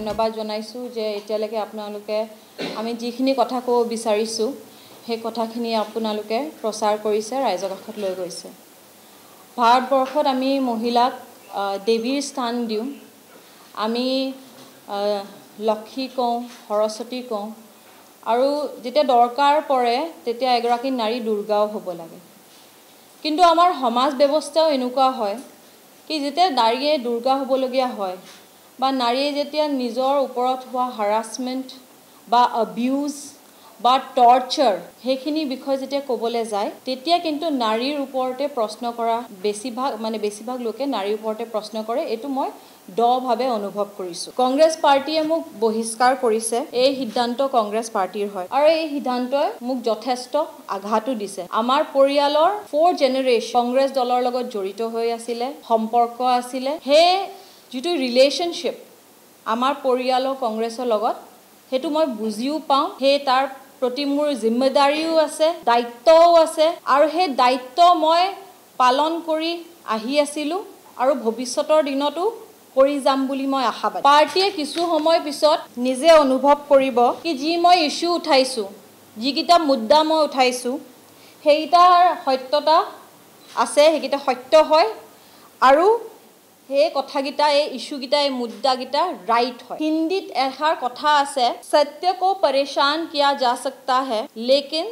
ধন্যবাদ জনাইছোঁ যে এতিয়ালৈকে আপোনালোকে আমি যিখিনি কথা ক'ব বিচাৰিছোঁ সেই কথাখিনি আপোনালোকে প্ৰচাৰ কৰিছে ৰাইজৰ কাষত লৈ গৈছে। ভাৰতবৰ্ষত আমি মহিলাক দেৱীৰ স্থান দিওঁ। আমি লক্ষী কওঁ সৰস্বতী কওঁ। আৰু যেতিয়া দৰকাৰ পৰে তেতিয়া এগৰাকী নাৰী দুৰ্গাও হ'ব লাগে। কিন্তু আমাৰ সমাজ ব্যৱস্থাও এনেকুৱা হয় কি যেতিয়া নাৰীয়ে দুৰ্গা হ'বলগীয়া হয় বা নাৰীয়ে যেতিয়া নিজৰ ওপৰত হোৱা হাৰাছমেণ্ট বা অবিউজ বা টৰ্চাৰ সেইখিনি বিষয়ে যেতিয়া ক'বলৈ যায় তেতিয়া কিন্তু নাৰীৰ ওপৰতে প্ৰশ্ন কৰা বেছিভাগ মানে বেছিভাগ লোকে নাৰীৰ ওপৰতে প্ৰশ্ন কৰে এইটো মই দভাৱে অনুভৱ কৰিছোঁ। কংগ্ৰেছ পাৰ্টীয়ে মোক বহিষ্কাৰ কৰিছে এই সিদ্ধান্ত কংগ্ৰেছ পাৰ্টীৰ হয়। আৰু এই সিদ্ধান্তই মোক যথেষ্ট আঘাতো দিছে। আমাৰ পৰিয়ালৰ ফ'ৰ জেনেৰেশ্যন কংগ্ৰেছ দলৰ লগত জড়িত হৈ আছিলে সম্পৰ্ক আছিলে সেই যিটো ৰিলেশ্যনশ্বিপ আমাৰ পৰিয়ালৰ কংগ্ৰেছৰ লগত সেইটো মই বুজিও পাওঁ। সেই তাৰ প্ৰতি মোৰ জিম্মেদাৰীও আছে দায়িত্বও আছে আৰু সেই দায়িত্ব মই পালন কৰি আহি আছিলোঁ আৰু ভৱিষ্যতৰ দিনতো কৰি যাম বুলি মই আশাবাদী পাৰ্টীয়ে কিছু সময় পিছত নিজে অনুভৱ কৰিব কি যি মই ইছ্যু উঠাইছোঁ যিকেইটা মুদ্দা মই উঠাইছোঁ সেইকেইটাৰ সত্যতা আছে সেইকেইটা সত্য হয় আৰু সেই কথাকেইটা এই ইছ্যুকেইটা এই মুদ্দাকেইটা ৰাইট হয়। হিন্দীত এষাৰ কথা আছে সত্য কো পৰেশান কিয়া যা সকতা হে লেকিন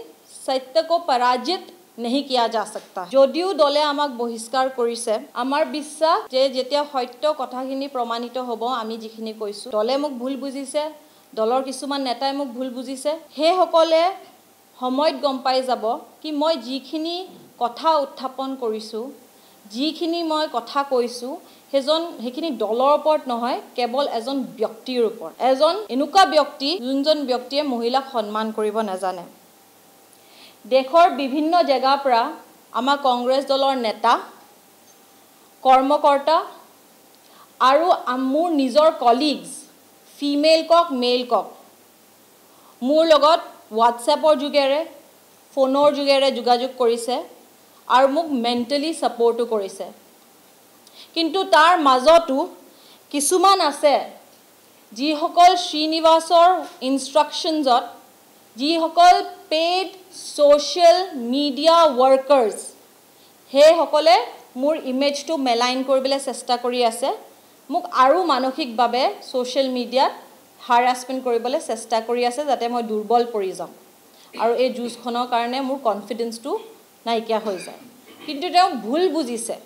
সত্য কো পৰাজিত নেহি কিয়া যা সকতা যদিও দলে আমাক বহিষ্কাৰ কৰিছে আমাৰ বিশ্বাস যে যেতিয়া সত্য কথাখিনি প্ৰমাণিত হ'ব আমি যিখিনি কৈছোঁ দলে মোক ভুল বুজিছে দলৰ কিছুমান নেতাই মোক ভুল বুজিছে সেইসকলে সময়ত গম পাই যাব কি মই যিখিনি কথা উত্থাপন কৰিছোঁ যিখিনি মই কথা কৈছোঁ সেইজন সেইখিনি দলৰ ওপৰত নহয় কেৱল এজন ব্যক্তিৰ ওপৰত। এজন এনেকুৱা ব্যক্তি যোনজন ব্যক্তিয়ে মহিলাক সন্মান কৰিব নাজানে। দেশৰ বিভিন্ন জেগাৰ পৰা আমাৰ কংগ্ৰেছ দলৰ নেতা কৰ্মকৰ্তা আৰু মোৰ নিজৰ কলিগছ ফিমেইল কওক মেইল কওক মোৰ লগত হোৱাটছএপৰ যোগেৰে ফোনৰ যোগেৰে যোগাযোগ কৰিছে। আৰু মোক মেণ্টেলি ছাপৰ্টো কৰিছে। কিন্তু তাৰ মাজতো কিছুমান আছে যিসকল শ্ৰীনিবাসৰ ইনষ্ট্ৰাকশ্যনছত যিসকল পেইড ছ'চিয়েল মিডিয়া ৱৰ্কাৰ্ছ সেইসকলে মোৰ ইমেজটো মেলাইন কৰিবলৈ চেষ্টা কৰি আছে। মোক আৰু মানসিকভাৱে ছ'চিয়েল মিডিয়াত হাৰাছমেণ্ট কৰিবলৈ চেষ্টা কৰি আছে যাতে মই দুৰ্বল পৰি যাওঁ। আৰু এই যুঁজখনৰ কাৰণে মোৰ কনফিডেঞ্চটো নাইকিয়া হৈ যায়। কিন্তু তেওঁ ভুল বুজিছে।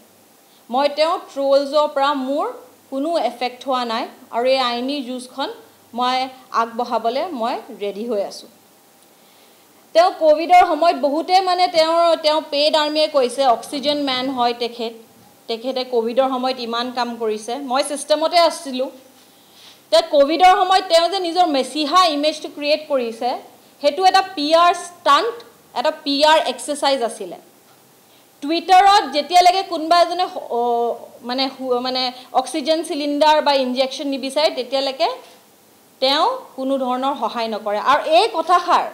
মই তেওঁ ট্ৰলছৰ পৰা মোৰ কোনো এফেক্ট হোৱা নাই আৰু এই আইনী যুঁজখন মই আগবঢ়াবলৈ মই ৰেডি হৈ আছোঁ। তেওঁ ক'ভিডৰ সময়ত বহুতে মানে তেওঁৰ তেওঁ পেইড আৰ্মীয়ে কৈছে অক্সিজেন মেন হয় তেখেত। তেখেতে ক'ভিডৰ সময়ত ইমান কাম কৰিছে। মই ছিষ্টেমতে আছিলোঁ। তে ক'ভিডৰ সময়ত তেওঁ যে নিজৰ মেচিহা ইমেজটো ক্ৰিয়েট কৰিছে সেইটো এটা পি আৰ ষ্টাণ্ট এটা পি আৰ এক্সাৰচাইজ আছিলে। টুইটাৰত যেতিয়ালৈকে কোনোবা এজনে মানে মানে অক্সিজেন চিলিণ্ডাৰ বা ইনজেকশ্যন নিবিচাৰে তেতিয়ালৈকে তেওঁ কোনো ধৰণৰ সহায় নকৰে। আৰু এই কথাষাৰ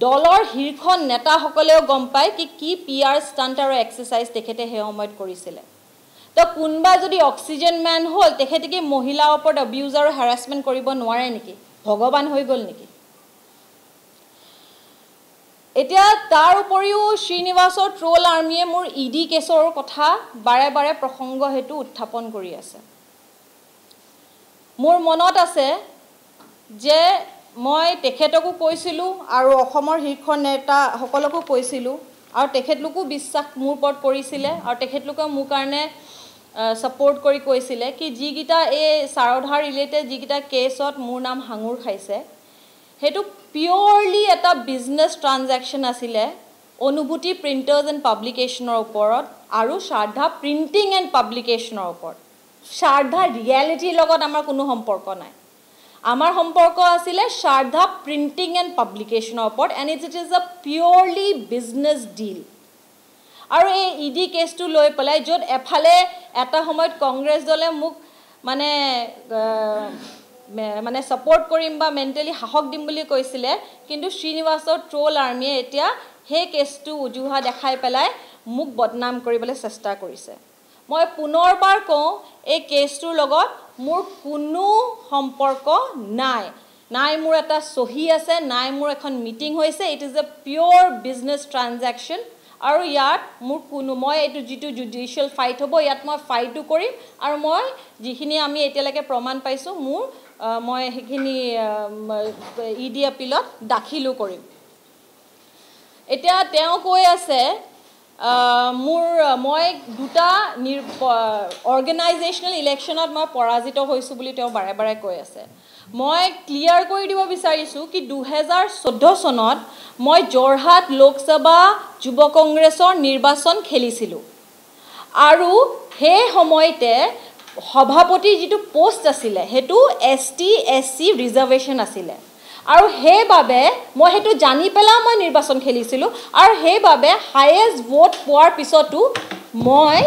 দলৰ শীৰ্ষ নেতাসকলেও গম পায় কি কি পি আৰ ষ্টাণ্ট আৰু এক্সাৰচাইজ তেখেতে সেই সময়ত কৰিছিলে। তো কোনোবা যদি অক্সিজেন মেন হ'ল তেখেতে কি মহিলাৰ ওপৰত অবিউজ আৰু হেৰাছমেণ্ট কৰিব নোৱাৰে নেকি? ভগৱান হৈ গ'ল নেকি? এতিয়া তাৰ উপৰিও শ্ৰীনিবাসৰ ট্ৰল আৰ্মীয়ে মোৰ ই ডি কেছৰ কথা বাৰে বাৰে প্ৰসংগ সেইটো উত্থাপন কৰি আছে। মোৰ মনত আছে যে মই তেখেতকো কৈছিলোঁ আৰু অসমৰ শীৰ্ষ নেতাসকলকো কৈছিলোঁ আৰু তেখেতলোকো বিশ্বাস মোৰ ওপৰত কৰিছিলে আৰু তেখেতলোকে মোৰ কাৰণে ছাপৰ্ট কৰি কৈছিলে কি যিকেইটা এই চাৰধা ৰিলেটেড যিকেইটা কেছত মোৰ নাম সাঙুৰ খাইছে সেইটো পিয়'ৰলি এটা বিজনেছ ট্ৰানজেকশ্যন আছিলে অনুভূতি প্ৰিণ্টাৰ্ছ এণ্ড পাব্লিকেশ্যনৰ ওপৰত আৰু শ্ৰাদ্ধা প্ৰিণ্টিং এণ্ড পাব্লিকেশ্যনৰ ওপৰত। শ্ৰাদ্ধা ৰিয়েলিটিৰ লগত আমাৰ কোনো সম্পৰ্ক নাই। আমাৰ সম্পৰ্ক আছিলে শ্ৰাদ্ধা প্ৰিণ্টিং এণ্ড পাব্লিকেশ্যনৰ ওপৰত and it it is a purely business deal আৰু এই ই ডি কেছটো লৈ পেলাই য'ত এফালে এটা সময়ত কংগ্ৰেছ দলে মোক মানে মানে ছাপৰ্ট কৰিম বা মেণ্টেলি সাহস দিম বুলি কৈছিলে কিন্তু শ্ৰীনিবাসৰ ট্ৰল আৰ্মীয়ে এতিয়া সেই কেছটো উজুহা দেখাই পেলাই মোক বদনাম কৰিবলৈ চেষ্টা কৰিছে। মই পুনৰবাৰ কওঁ এই কেছটোৰ লগত মোৰ কোনো সম্পৰ্ক নাই। নাই মোৰ এটা চহী আছে নাই মোৰ এখন মিটিং হৈছে it is a pure business transaction আৰু ইয়াত মোৰ কোনো মই এইটো যিটো জুডিচিয়েল ফাইট হ'ব ইয়াত মই ফাইটো কৰিম আৰু মই যিখিনি আমি এতিয়ালৈকে প্ৰমাণ পাইছোঁ মোৰ মই সেইখিনি ই ডি এপিলত দাখিলো কৰিম। এতিয়া তেওঁ কৈ আছে মোৰ মই দুটা অৰ্গেনাইজেশ্যনেল ইলেকশ্যনত মই পৰাজিত হৈছোঁ বুলি তেওঁ বাৰে বাৰে কৈ আছে। মই ক্লিয়াৰ কৰি দিব বিচাৰিছোঁ কি দুহেজাৰ চৈধ্য চনত মই যোৰহাট লোকসভা যুৱ কংগ্ৰেছৰ নিৰ্বাচন খেলিছিলোঁ। আৰু সেই সময়তে সভাপতিৰ যিটো পষ্ট আছিলে সেইটো S T S C reservation আছিলে। আৰু সেইবাবে মই সেইটো জানি পেলাই মই নিৰ্বাচন খেলিছিলোঁ আৰু সেইবাবে হায়েষ্ট ভোট পোৱাৰ পিছতো মই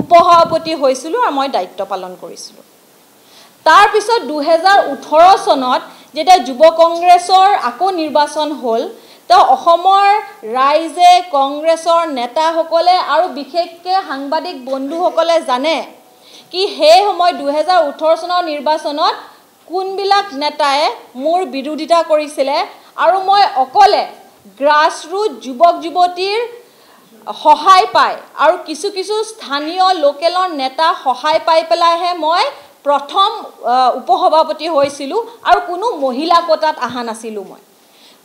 উপসভাপতি হৈছিলোঁ আৰু মই দায়িত্ব পালন কৰিছিলোঁ। তাৰপিছত দুহেজাৰ ওঠৰ চনত যেতিয়া যুৱ কংগ্ৰেছৰ আকৌ নিৰ্বাচন হ'ল তো অসমৰ ৰাইজে কংগ্ৰেছৰ নেতাসকলে আৰু বিশেষকৈ সাংবাদিক বন্ধুসকলে জানে কি সেই সময়ত দুহেজাৰ ওঠৰ চনৰ নিৰ্বাচনত কোনবিলাক নেতাই মোৰ বিৰোধিতা কৰিছিলে আৰু মই অকলে গ্ৰাছৰুট যুৱক যুৱতীৰ সহায় পাই আৰু কিছু কিছু স্থানীয় লোকেলৰ নেতা সহায় পাই পেলাইহে মই প্ৰথম উপসভাপতি হৈছিলোঁ আৰু কোনো মহিলা কোটাত অহা নাছিলোঁ মই।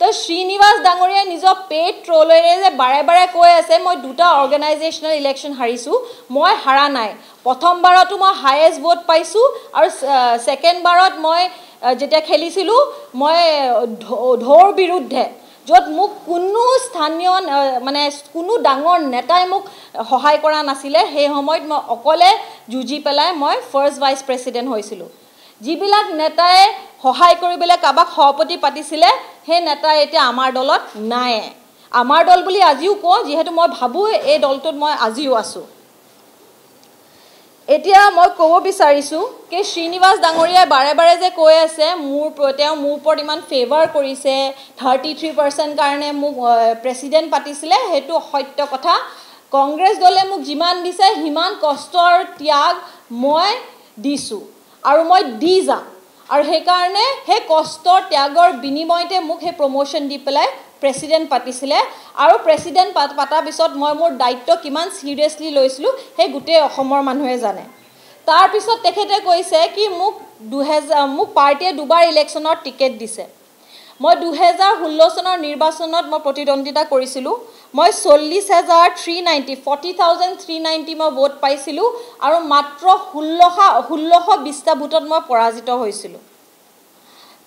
তো শ্ৰীনিবাস ডাঙৰীয়াই নিজৰ পেইড ট্ৰলেৰে যে বাৰে বাৰে কৈ আছে মই দুটা অৰ্গেনাইজেশ্যনেল ইলেকশ্যন হাৰিছোঁ মই হাৰা নাই। প্ৰথমবাৰতো মই হায়েষ্ট ভোট পাইছোঁ আৰু ছেকেণ্ডবাৰত মই যেতিয়া খেলিছিলোঁ মই ঢৌৰ বিৰুদ্ধে য'ত মোক কোনো স্থানীয় মানে কোনো ডাঙৰ নেতাই মোক সহায় কৰা নাছিলে। সেই সময়ত মই অকলে যুঁজি পেলাই মই ফাৰ্ষ্ট ভাইচ প্ৰেচিডেণ্ট হৈছিলোঁ। যিবিলাক নেতাই সহায় কৰিবলৈ কাৰোবাক সভাপতি পাতিছিলে সেই নেতাই এতিয়া আমাৰ দলত নাই। আমাৰ দল বুলি আজিও কওঁ যিহেতু মই ভাবোঁ এই দলটোত মই আজিও আছোঁ। এতিয়া মই ক'ব বিচাৰিছোঁ কি শ্ৰীনিবাস ডাঙৰীয়াই বাৰে বাৰে যে কৈ আছে মোৰ তেওঁ মোৰ ওপৰত ইমান ফেভাৰ কৰিছে থাৰ্টি থ্ৰী পাৰ্চেণ্ট কাৰণে মোক প্ৰেচিডেণ্ট পাতিছিলে সেইটো সত্য কথা। কংগ্ৰেছ দলে মোক যিমান দিছে সিমান কষ্টৰ ত্যাগ মই দিছোঁ। আৰু মই দি যাম। আৰু সেইকাৰণে সেই কষ্টৰ ত্যাগৰ বিনিময়তে মোক সেই প্ৰমোশ্যন দি পেলাই প্ৰেচিডেণ্ট পাতিছিলে। আৰু প্ৰেচিডেণ্ট পতাৰ পিছত মই মোৰ দায়িত্ব কিমান ছিৰিয়াছলি লৈছিলোঁ সেই গোটেই অসমৰ মানুহে জানে। তাৰপিছত তেখেতে কৈছে কি মোক দুহেজাৰ মোক পাৰ্টীয়ে দুবাৰ ইলেকশ্যনৰ টিকেট দিছে। মই দুহেজাৰ ষোল্ল চনৰ নিৰ্বাচনত মই প্ৰতিদ্বন্দ্বিতা কৰিছিলোঁ। মই চল্লিছ হেজাৰ three ninety forty thousand three ninety মই ভোট পাইছিলোঁ আৰু মাত্ৰ ষোল্লশ ষোল্লশ বিছটা ভোটত মই পৰাজিত হৈছিলোঁ।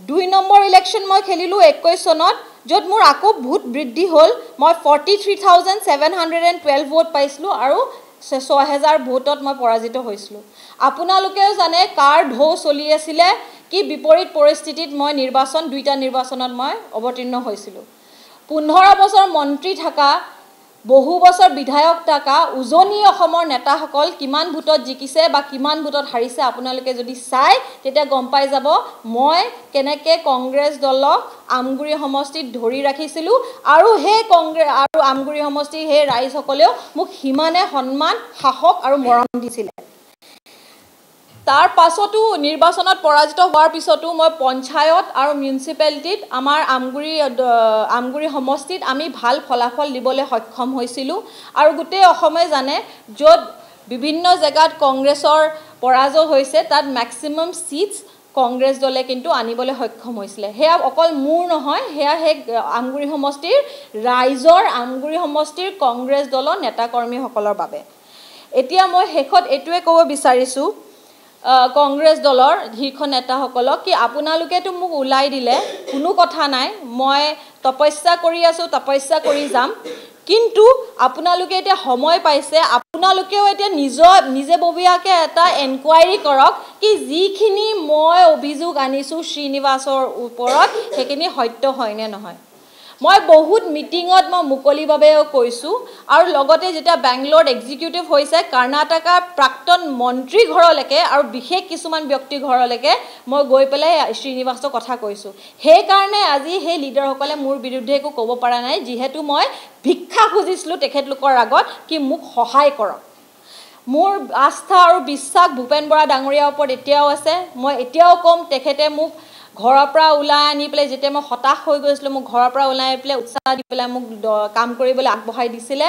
দুই নম্বৰ ইলেকশ্যন মই খেলিলোঁ একৈছ চনত য'ত মোৰ আকৌ ভোট বৃদ্ধি হ'ল। মই forty three thousand seven hundred and twelve vote পাইছিলোঁ আৰু ছয় হেজাৰ ভোটত মই পৰাজিত হৈছিলোঁ। আপোনালোকেও জানে কাৰ ঢৌ চলি আছিলে কি বিপৰীত পৰিস্থিতিত মই নিৰ্বাচন দুইটা নিৰ্বাচনত মই অৱতীৰ্ণ হৈছিলোঁ। পোন্ধৰ বছৰ মন্ত্ৰী থকা বহু বছৰ বিধায়ক থকা উজনি অসমৰ নেতাসকল কিমান ভোটত জিকিছে বা কিমান ভোটত হাৰিছে আপোনালোকে যদি চায় তেতিয়া গম পাই যাব মই কেনেকৈ কংগ্ৰেছ দলক আমগুৰি সমষ্টিত ধৰি ৰাখিছিলোঁ আৰু সেই কংগ্ৰেছ আৰু আমগুৰি সমষ্টিৰ সেই ৰাইজসকলেও মোক সিমানে সন্মান সাহস আৰু মৰম দিছিলে। তাৰ পাছতো নিৰ্বাচনত পৰাজিত হোৱাৰ পিছতো মই পঞ্চায়ত আৰু মিউনিচিপেলিটিত আমাৰ আমগুৰি আমগুৰি সমষ্টিত আমি ভাল ফলাফল দিবলৈ সক্ষম হৈছিলোঁ। আৰু গোটেই অসমে জানে য'ত বিভিন্ন জেগাত কংগ্ৰেছৰ পৰাজয় হৈছে তাত মেক্সিমাম ছিটছ কংগ্ৰেছ দলে কিন্তু আনিবলৈ সক্ষম হৈছিলে। সেয়া অকল মোৰ নহয় সেয়া সেই আমগুৰি সমষ্টিৰ ৰাইজৰ আমগুৰি সমষ্টিৰ কংগ্ৰেছ দলৰ নেতা কৰ্মীসকলৰ বাবে। এতিয়া মই শেষত এইটোৱে ক'ব বিচাৰিছোঁ কংগ্ৰেছ দলৰ শীৰ্ষ নেতাসকলক কি আপোনালোকেতো মোক ওলাই দিলে কোনো কথা নাই মই তপস্যা কৰি আছোঁ তপস্যা কৰি যাম। কিন্তু আপোনালোকে এতিয়া সময় পাইছে আপোনালোকেও এতিয়া নিজৰ নিজেববীয়াকৈ এটা এনকুৱাৰী কৰক কি যিখিনি মই অভিযোগ আনিছোঁ শ্ৰীনিবাসৰ ওপৰত সেইখিনি সত্য হয়নে নহয়। মই বহুত মিটিঙত মই মুকলিভাৱেও কৈছোঁ আৰু লগতে যেতিয়া বেংগলোৰত এক্সিকিউটিভ হৈছে কৰ্ণাটকাৰ প্ৰাক্তন মন্ত্ৰী ঘৰলৈকে আৰু বিশেষ কিছুমান ব্যক্তিৰ ঘৰলৈকে মই গৈ পেলাই শ্ৰীনিবাসৰ কথা কৈছোঁ। সেইকাৰণে আজি সেই লিডাৰসকলে মোৰ বিৰুদ্ধে একো ক'ব পৰা নাই যিহেতু মই ভিক্ষা খুজিছিলোঁ তেখেতলোকৰ আগত কি মোক সহায় কৰক। মোৰ আস্থা আৰু বিশ্বাস ভূপেন বৰা ডাঙৰীয়াৰ ওপৰত এতিয়াও আছে মই এতিয়াও ক'ম তেখেতে মোক ঘৰৰ পৰা ওলাই আনি পেলাই যেতিয়া মই হতাশ হৈ গৈছিলোঁ মোক ঘৰৰ পৰা ওলাই পেলাই উৎসাহ দি পেলাই মোক কাম কৰিবলৈ আগবঢ়াই দিছিলে।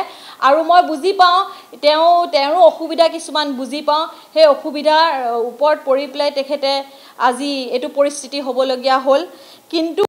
আৰু মই বুজি পাওঁ তেওঁ তেওঁৰো অসুবিধা কিছুমান বুজি পাওঁ। সেই অসুবিধাৰ ওপৰত পৰি পেলাই তেখেতে আজি এইটো পৰিস্থিতি হ'বলগীয়া হ'ল। কিন্তু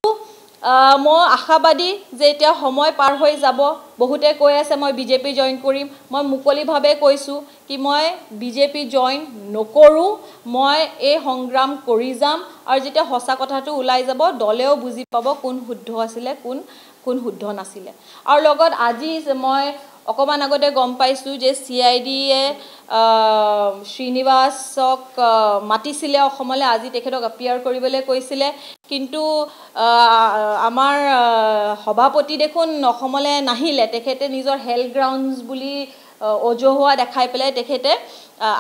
মই আশাবাদী যে এতিয়া সময় পাৰ হৈ যাব। বহুতে কৈ আছে মই বিজেপি জইন কৰিম। মই মুকলিভাৱে কৈছোঁ কি মই বিজেপি জইন নকৰোঁ মই এই সংগ্ৰাম কৰি যাম। আৰু যেতিয়া সঁচা কথাটো ওলাই যাব দলেও বুজি পাব কোন শুদ্ধ আছিলে কোন কোন শুদ্ধ নাছিলে। আৰু লগত আজি মই অকণমান আগতে গম পাইছোঁ যে চি আই ডিয়ে শ্ৰীনিবাসক মাতিছিলে অসমলৈ আজি তেখেতক এপিয়াৰ কৰিবলৈ কৈছিলে। কিন্তু আমাৰ সভাপতি দেখোন অসমলৈ নাহিলে। তেখেতে নিজৰ হেল্থ গ্ৰাউণ্ডছ বুলি অজহুৱা দেখাই পেলাই তেখেতে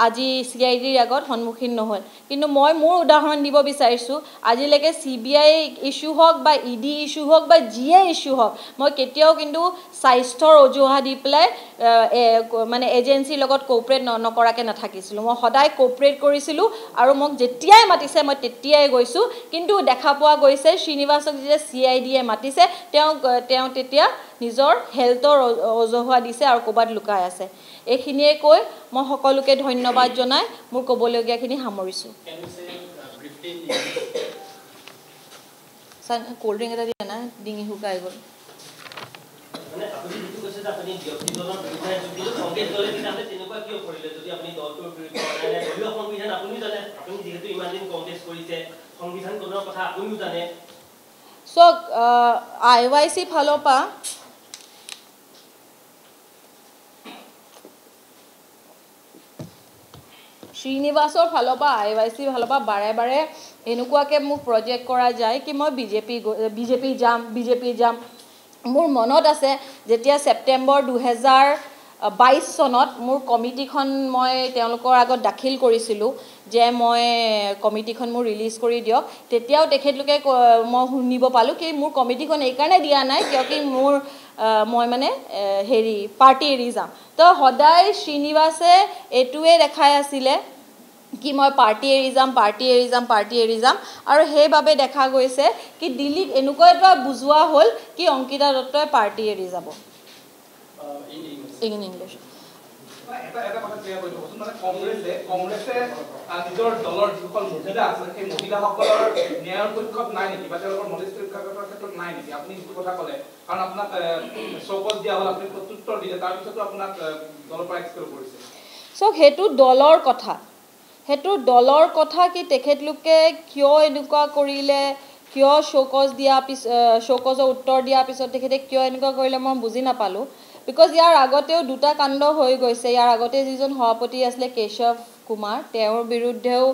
আজি চি আই ডিৰ আগত সন্মুখীন নহ'ল। কিন্তু মই মোৰ উদাহৰণ দিব বিচাৰিছোঁ আজিলৈকে চি বি আই ইছ্যু হওক বা ই ডি ইছ্যু হওক বা যিয়ে ইছ্যু হওক মই কেতিয়াও কিন্তু স্বাস্থ্যৰ অজুহাত দি পেলাই মানে এজেঞ্চিৰ লগত কোঅপাৰেট নকৰাকৈ নাথাকিছিলোঁ। মই সদায় কোঅপাৰেট কৰিছিলোঁ আৰু মোক যেতিয়াই মাতিছে মই তেতিয়াই গৈছোঁ। কিন্তু দেখা পোৱা গৈছে শ্ৰীনিবাসক যেতিয়া চি আই ডিয়ে মাতিছে তেওঁক তেওঁ তেতিয়া নিজৰ হেল্থৰ অজহুৱা দিছে আৰু ক'ৰবাত লুকাই আছে। এইখিনিয়ে কৈ মই সকলোকে ধন্যবাদ জনাই মোৰ ক'বলগীয়াখিনি সামৰিছোঁ। Uh, ক'ল্ড ড্ৰিংক এটা দিয়া নাই ডিঙি শুকাই গ'ল। মানে আপুনি যিটো কৈছে যে আপুনি ব্যক্তি দলৰ বিৰুদ্ধে যদিও কংগ্ৰেছ দলে তেতিয়াহ'লে তেনেকুৱা কিয় কৰিলে যদি আপুনি দলটোৰ বিৰুদ্ধে অনাই নাই দলীয় সংবিধান আপুনিও জানে আপুনি যিহেতু ইমান দিন কংগ্ৰেছ কৰিছে সংবিধানখনৰ কথা আপুনিও জানে চাওক আই ৱাই চি ফালৰ পৰা শ্ৰীনিবাসৰ ফালৰ পৰা আই ৱাই চিৰ ফালৰ পৰা বাৰে বাৰে এনেকুৱাকৈ মোক প্ৰজেক্ট কৰা যায় কি মই বিজেপি বিজেপি যাম বিজেপি যাম। মোৰ মনত আছে যেতিয়া ছেপ্টেম্বৰ দুহেজাৰ বাইছ চনত মোৰ কমিটিখন মই তেওঁলোকৰ আগত দাখিল কৰিছিলোঁ যে মই কমিটিখন মোৰ ৰিলিজ কৰি দিয়ক তেতিয়াও তেখেতলোকে মই শুনিব পালোঁ কি মোৰ কমিটিখন এইকাৰণে দিয়া নাই কিয় কি মোৰ মই মানে হেৰি পাৰ্টি এৰি যাম। তো সদায় শ্ৰীনিবাসে এইটোৱে দেখাই আছিলে। কি মই পাৰ্টি এৰি যাম পাৰ্টি এৰি যাম পাৰ্টি এৰি যাম। আৰু সেইবাবে দেখা গৈছে কি দিল্লীত এনেকুৱা এটা বুজোৱা হ'ল কি অংকিতা দত্তই পাৰ্টি এৰি যাব. ইন ইংলিছ সেইটো দলৰ কথা। সেইটো দলৰ কথা কি তেখেতলোকে কিয় এনেকুৱা কৰিলে কিয় চৌকজ দিয়া পিছ চৌকজৰ উত্তৰ দিয়াৰ পিছত তেখেতে কিয় এনেকুৱা কৰিলে মই বুজি নাপালোঁ। বিকজ ইয়াৰ আগতেও দুটা কাণ্ড হৈ গৈছে। ইয়াৰ আগতে যিজন সভাপতি আছিলে কেশৱ কুমাৰ তেওঁৰ বিৰুদ্ধেও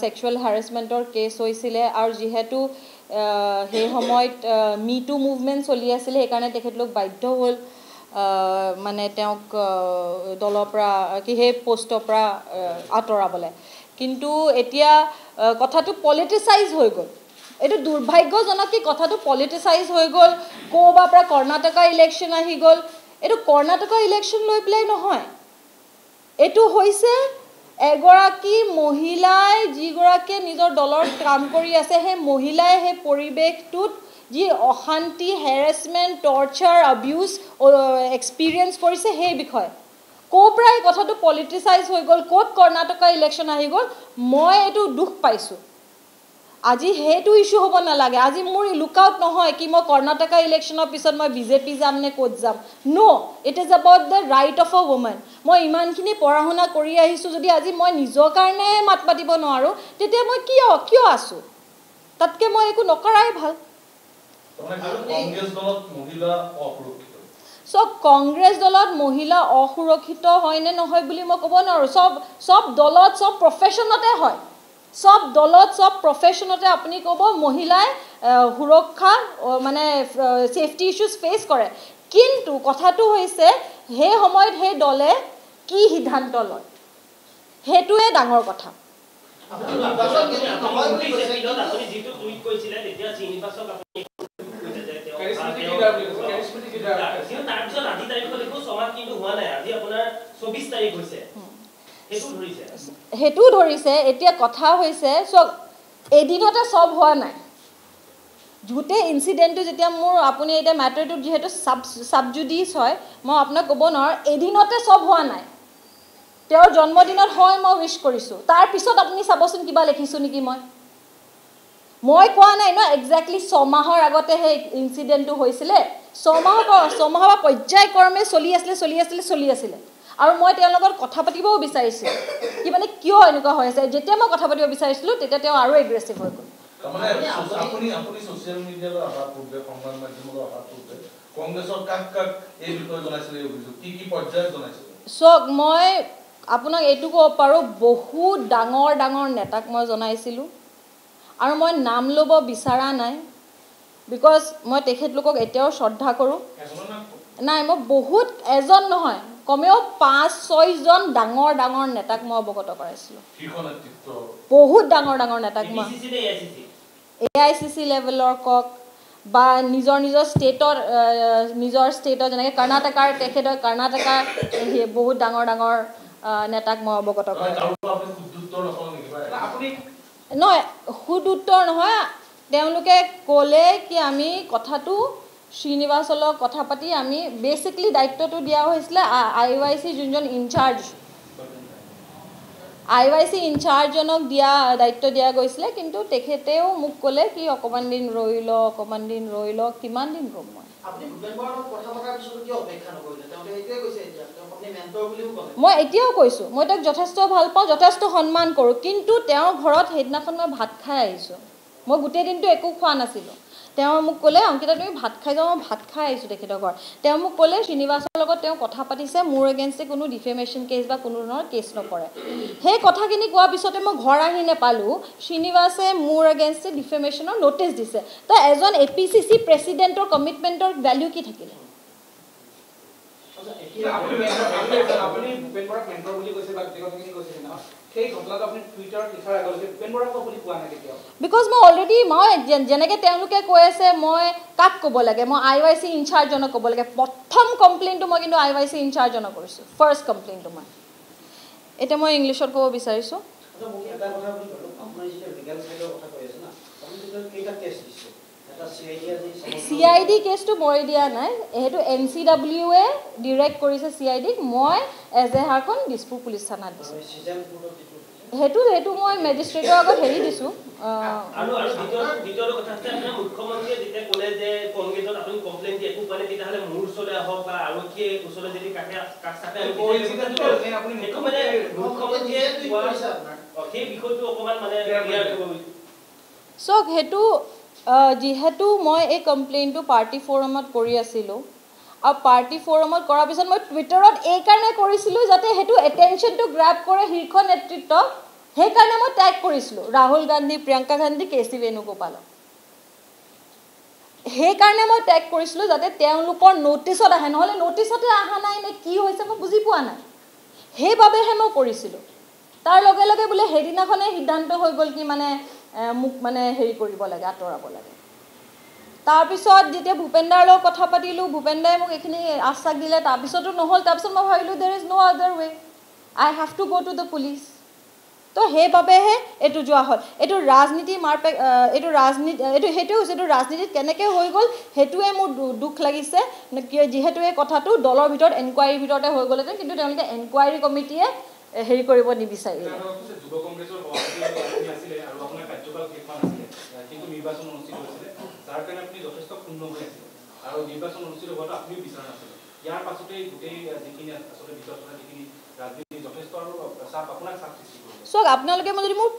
ছেক্সুৱেল হাৰেছমেণ্টৰ কেছ হৈছিলে আৰু যিহেতু সেই সময়ত মি টু মুভমেণ্ট চলি আছিলে সেইকাৰণে তেখেতলোক বাধ্য হ'ল। মানে তেওঁক দলৰ পৰা কি সেই পষ্টৰ পৰা আঁতৰাবলৈ। কিন্তু এতিয়া কথাটো পলিটিচাইজ হৈ গ'ল। এইটো দুৰ্ভাগ্যজনক কি কথাটো পলিটিচাইজ হৈ গ'ল ক'ৰবাৰ পৰা কৰ্ণাটকা ইলেকশ্যন আহি গ'ল এইটো কৰ্ণাটকা ইলেকশ্যন লৈ পেলাই নহয়। এইটো হৈছে এগৰাকী মহিলাই যিগৰাকীয়ে নিজৰ দলত কাম কৰি আছে সেই মহিলাই সেই পৰিৱেশটোত যি অশান্তি হেৰেছমেণ্ট টৰ্চাৰ আবিউজ এক্সপিৰিয়েঞ্চ কৰিছে সেই বিষয়ে। ক'ৰ পৰা এই কথাটো পলিটিচাইজ হৈ গ'ল ক'ত কৰ্ণাটকা ইলেকশ্যন আহি গ'ল মই এইটো দুখ পাইছোঁ। আজি সেইটো ইছ্যু হ'ব নালাগে। আজি মোৰ লুক আউট নহয় কি মই কৰ্ণাটকা ইলেকশ্যনৰ পিছত মই বিজেপি যাম নে ক'ত যাম। No' it is about the right of a women মই ইমানখিনি পঢ়া শুনা কৰি আহিছোঁ যদি আজি মই নিজৰ কাৰণে মাত পাতিব নোৱাৰোঁ তেতিয়া মই কিয় কিয় আছোঁ? তাতকৈ মই একো নকৰাই ভাল। কংগ্ৰেছ দলত মহিলা অসুৰক্ষিত। চব কংগ্ৰেছ দলত মহিলা অসুৰক্ষিত হয় নে নহয় বুলি মই ক'ব নোৱাৰোঁ। চব চব দলত চব প্ৰফেশ্যনতে হয়। চব দলত চব প্ৰফেশ্যনতে আপুনি ক'ব মহিলাই সুৰক্ষা মানে ছেফটি ইছ্যুজ ফেচ কৰে। কিন্তু কথাটো হৈছে সেই সময়ত সেই দলে কি সিদ্ধান্ত লয়? সেইটোৱে ডাঙৰ কথা। আপুনি যিটো টুইট কৰিছিলে তেতিয়া শ্ৰীনিবাসক আপুনি কৈছে যে তেওঁ- Charismatic তেওঁ- leader বুলি কৈছে, charismatic leader। কিন্তু তাৰপিছত আজি তাৰিখত একো ছমাহ কিন্তু হোৱা নাই। আজি আপোনাৰ চৌবিশ তাৰিখ হৈছে। সেইটো ধৰিছে। এতিয়া কথা হৈছে চব এদিনতে চব হোৱা নাই। গোটেই ইনচিডেণ্টটো যেতিয়া মোৰ আপুনি এতিয়া মেটাৰটোত যিহেতু চাব চাবজুডিচ হয় মই আপোনাক ক'ব নোৱাৰোঁ এদিনতে চব হোৱা নাই। তেওঁৰ জন্মদিনত হয় মই উইচ কৰিছোঁ। তাৰপিছত আপুনি চাবচোন কিবা লিখিছোঁ নেকি মই। মই কোৱা নাই ন একজেক্টলি ছমাহৰ আগতে সেই ইনচিডেণ্টটো হৈছিলে। ছমাহৰ ছমাহৰ পৰা পৰ্যায়ক্ৰমে চলি আছিলে চলি আছিলে চলি আছিলে। আৰু মই তেওঁৰ লগত কথা পাতিবও বিচাৰিছিলোঁ। কি মানে কিয় এনেকুৱা হৈ আছে? যেতিয়া মই কথা পাতিব বিচাৰিছিলোঁ তেতিয়া তেওঁ আৰু এগ্ৰেছিভ হৈ গ'ল। তাৰমানে আপুনি আপুনি ছচিয়েল মিডিয়ালৈ অহাৰ পূৰ্বে সংবাদ মাধ্যমলৈ অহাৰ পূৰ্বে কংগ্ৰেছৰ কাক কাক এই বিষয়ে জনাইছিলে এই অভিযোগ? কি কি পৰ্যায়ত জনাইছিলে? চাওক মই আপোনাক এইটো ক'ব পাৰোঁ বহুত ডাঙৰ ডাঙৰ নেতাক মই জনাইছিলোঁ। আৰু মই নাম ল'ব বিচৰা নাই বিকজ মই তেখেতলোকক এতিয়াও শ্ৰদ্ধা কৰোঁ। নাই মই বহুত এজন নহয় কমেও পাঁচ ছয়জন ডাঙৰ ডাঙৰ নেতাক মই অৱগত কৰাইছিলোঁ। বহুত ডাঙৰ ডাঙৰ নেতাক মই? এ আই চি চি লেভেলৰ কওক বা নিজৰ নিজৰ ষ্টেটৰ নিজৰ ষ্টেটৰ যেনেকৈ কৰ্ণাটকাৰ তেখেতৰ কৰ্ণাটকাৰ বহুত ডাঙৰ ডাঙৰ নেতাক মই অৱগত তাৰমানে নহয় সুদ উত্তৰ নহয়। তেওঁলোকে ক'লে কি আমি কথাটো শ্ৰীনিবাসৰ লগত কথা পাতি আমি বেচিকলি দায়িত্বটো দিয়া হৈছিলে আই ৱাই চি যোনজন ইনচাৰ্জ আই ৱাই চি ইনচাৰ্জজনক দিয়া দায়িত্ব দিয়া গৈছিলে কিন্তু তেখেতেও মোক ক'লে কি অকণমান দিন ৰৈ লওক অকণমান দিন ৰৈ লওক কিমান দিন ৰ'ম মই? মই এতিয়াও কৈছোঁ মই তেওঁক যথেষ্ট ভাল পাওঁ যথেষ্ট সন্মান কৰোঁ কিন্তু তেওঁৰ ঘৰত সেইদিনাখন মই ভাত খাই আহিছোঁ। মই গোটেই দিনটো একো খোৱা নাছিলোঁ। তেওঁ মোক ক'লে অংকিতা তুমি ভাত খাই যাওঁ মই ভাত খাই আহিছোঁ তেখেতৰ ঘৰত তেওঁ মোক ক'লে শ্ৰীনিবাসৰ লগত তেওঁ কথা পাতিছে মোৰ এগেইনষ্টে কোনো ডিফেমেশ্যন কেছ বা কোনো ধৰণৰ কেছ নকৰে সেই কথাখিনি কোৱাৰ পিছতে মই ঘৰ আহি নেপালোঁ শ্ৰীনিবাসে মোৰ এগেইনষ্টে ডিফেমেশ্যনৰ ন'টিচ দিছে তো এজন এ পি চি চি প্ৰেচিডেণ্টৰ কমিটমেণ্টৰ ভেলিউ কি থাকিলে আপুনি মেণ্টৰ- আপুনি- আপুনি ভূপেন বৰাক মেণ্টৰ বুলি কৈছে বা গোটেই কথাখিনি কৈছে বিকজ মই অলৰেডি মই যেনেকৈ তেওঁলোকে কৈ আছে মই কাক ক'ব লাগে? মই আই ৱাই চি ইনচাৰ্জজনক ক'ব লাগে। প্ৰথম কমপ্লেইনটো মই কিন্তু আই ৱাই চি ইনচাৰ্জজনক কৰিছোঁ। ফাৰ্ষ্ট কমপ্লেইনটো মই। এতিয়া মই ইংলিছত ক'ব বিচাৰিছোঁ। চি আই ডি কেছটো মই দিয়া নাই। সেইটো এন চি ডাব্লিউৱে ডিৰেক্ট কৰিছে চি আই ডিক মই এজেহাৰখন দিছপুৰ পুলিচ থানাত দিছোঁ। সেইটো সেইটো মই মেজিষ্ট্ৰেটৰ আগত হেৰি দিছোঁ। চাওক সেইটো যিহেতু মই এই কমপ্লেইনটো পাৰ্টি ফ'ৰামত কৰি আছিলোঁ। আৰু পাৰ্টি ফ'ৰামত কৰাৰ পিছত মই টুইটাৰত এইকাৰণে কৰিছিলোঁ যাতে সেইটো এটেনশ্যনটো গ্ৰাব কৰে শীৰ্ষ নেতৃত্বক সেইকাৰণে মই টেগ কৰিছিলোঁ ৰাহুল গান্ধী প্ৰিয়ংকা গান্ধী কে চি বেণুগোপালক। সেইকাৰণে মই টেগ কৰিছিলোঁ যাতে তেওঁলোকৰ ন'টিছত আহে। নহ'লে ন'টিছতে অহা নাই নে কি হৈছে মই বুজি পোৱা নাই। সেইবাবেহে মই কৰিছিলোঁ। তাৰ লগে লগে বোলে সেইদিনাখনে সিদ্ধান্ত হৈ গ'ল কি মানে মোক মানে হেৰি কৰিব লাগে আঁতৰাব লাগে। তাৰপিছত যেতিয়া ভূপেন দাৰ লগত কথা পাতিলোঁ ভূপেন দাই মোক এইখিনি আশ্বাস দিলে তাৰপিছতো নহ'ল তাৰপিছত মই ভাবিলোঁ দেৰ is no' other way I have to go' to the police তো সেইবাবেহে এইটো যোৱা হ'ল। এইটো ৰাজনীতি মাৰপেক আহ, এইটো ৰাজনীতি এইটো সেইটোৱে হৈছে এইটো ৰাজনীতিত কেনেকৈ হৈ গ'ল সেইটোৱে মোৰ দুখ লাগিছে। যিহেতু এই কথাটো দলৰ ভিতৰত এনকুৱাৰীৰ ভিতৰতে হৈ গ'লহেঁতেন কিন্তু তেওঁলোকে এনকুৱাৰী কমিটিয়ে হেৰি কৰিব নিবিচাৰিলে। আপুনি আছিলে। নিৰ্বাচন অনুষ্ঠিত হৈছিলে। কাৰণে আপুনি যথেষ্ট ক্ষুণ্ণ হৈ আৰু নিৰ্বাচন অনুষ্ঠিত হোৱাটো আপুনিও বিচৰা নাছিলে। ইয়াৰ পাছতেই গোটেই যিখিনি আচলতে যিখিনি ৰাজনীতি যথেষ্ট আৰু চাপ আপোনাক চাপ সৃষ্টি চাওক আপোনালোকে মই যদি মোৰ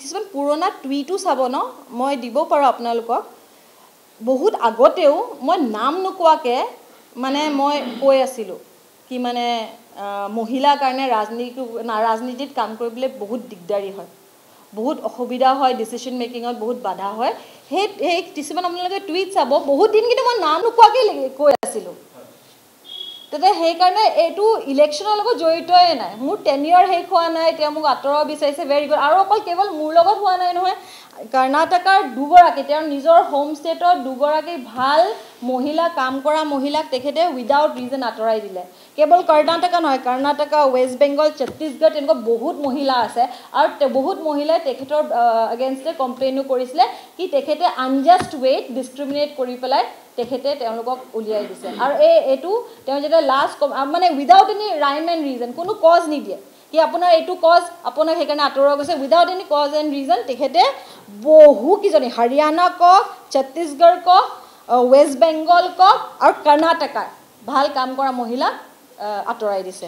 কিছুমান পুৰণা টুইটো চাব ন মই দিব পাৰোঁ আপোনালোকক। বহুত আগতেও মই নাম নোকোৱাকৈ মানে মই কৈ আছিলোঁ কি মানে মহিলাৰ কাৰণে ৰাজনীতি ৰাজনীতিত কাম কৰিবলৈ বহুত দিগদাৰী হয়। বহুত অসুবিধা হয় ডিচিশ্যন মেকিঙত বহুত বাধা হয়। সেই সেই কিছুমান আপোনালোকে টুইট চাব বহুত দিন কিন্তু মই নাম নোকোৱাকৈ কৈ আছিলোঁ। তেতিয়া সেইকাৰণে এইটো ইলেকশ্যনৰ লগত জড়িতই নাই। মোৰ টেনিয়ৰ শেষ হোৱা নাই তেওঁ মোক আঁতৰাব বিচাৰিছে ভেৰি গুড আৰু অকল কেৱল মোৰ লগত হোৱা নাই নহয় কৰ্ণাটকাৰ দুগৰাকী তেওঁৰ নিজৰ হোম ষ্টেটৰ দুগৰাকী ভাল মহিলা কাম কৰা মহিলাক তেখেতে উইদাউট ৰিজন আঁতৰাই দিলে। কেৱল কৰ্ণাটকা নহয় কৰ্ণাটকা ৱেষ্ট বেংগল ছত্তীশগড় তেনেকুৱা বহুত মহিলা আছে আৰু বহুত মহিলাই তেখেতৰ এগেইনষ্টে কমপ্লেইনো কৰিছিলে কি তেখেতে আনজাষ্ট ৱেইট ডিছক্ৰিমিনেট কৰি পেলাই তেখেতে তেওঁলোকক উলিয়াই দিছে। আৰু এই এইটো তেওঁ যেতিয়া লাষ্ট মানে without any rhyme and reason কোনো কজ নিদিয়ে। কি আপোনাৰ এইটো কজ আপোনাক সেইকাৰণে আঁতৰোৱা গৈছে। Without any cause and reason তেখেতে বহুকেইজনী হাৰিয়ানা কওক ছত্তীশগড় কওক ৱেষ্ট বেংগল কওক আৰু কৰ্ণাটকাৰ ভাল কাম কৰা মহিলাক আঁতৰাই দিছে।